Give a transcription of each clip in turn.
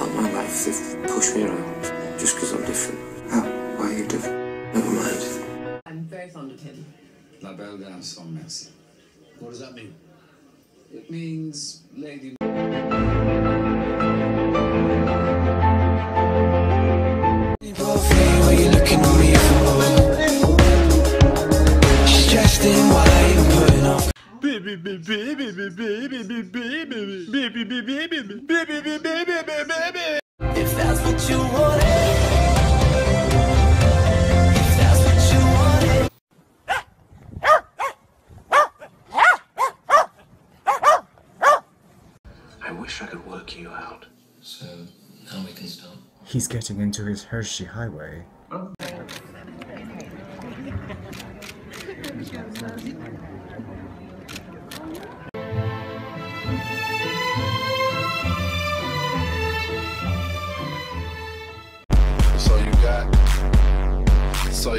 Oh, my life, they've pushed me around just because I'm different. How? Why are you different? Never mind. I'm very fond of him. La belle dame sans merci. What does that mean? It means lady. If that's what you wanted. If that's what you wanted. I wish I could work you out. So now we can start. He's getting into his Hershey Highway. That's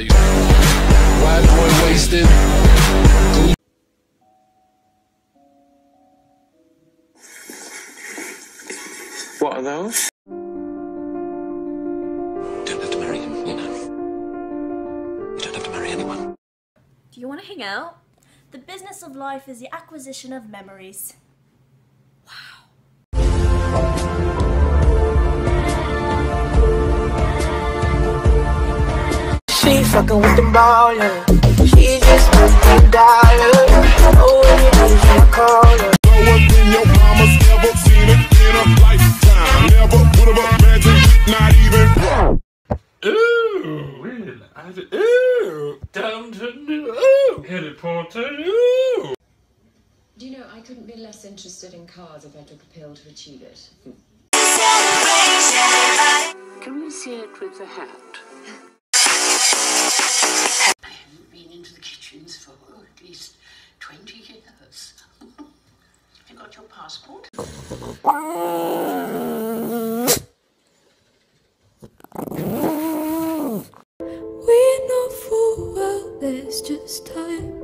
That's all you got. Boy wasted. What are those? Don't have to marry him, you know. You don't have to marry anyone. Do you want to hang out? The business of life is the acquisition of memories. Fucking with the baller. She just want the dollar. Oh, when you need me, I call her. Lower than your mama's ever seen it in a lifetime. Never would have imagined it, not even. Ooh, well, I said, ooh, Downton, ooh, Harry Potter, ooh. Do you know, I couldn't be less interested in cars if I took a pill to achieve it. Can we see it with the hand? Kitchens for at least 20 years. Have you got your passport? We know full well there's just time.